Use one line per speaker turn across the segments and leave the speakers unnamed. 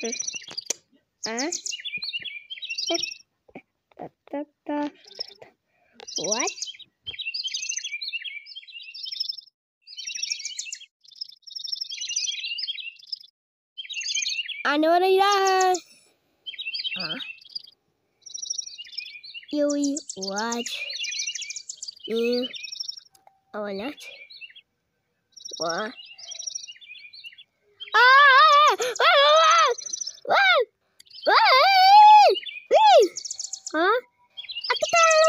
Huh? What? Ano na yan? Huh? You watch you or not? What? Ah! Ah! Ah! Ah! Ah! Huh? Aku tahu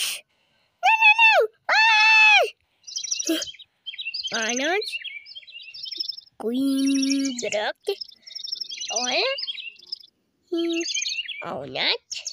this! No, no, no! Ah! Why not? Queen Drake. Or? Oh, not?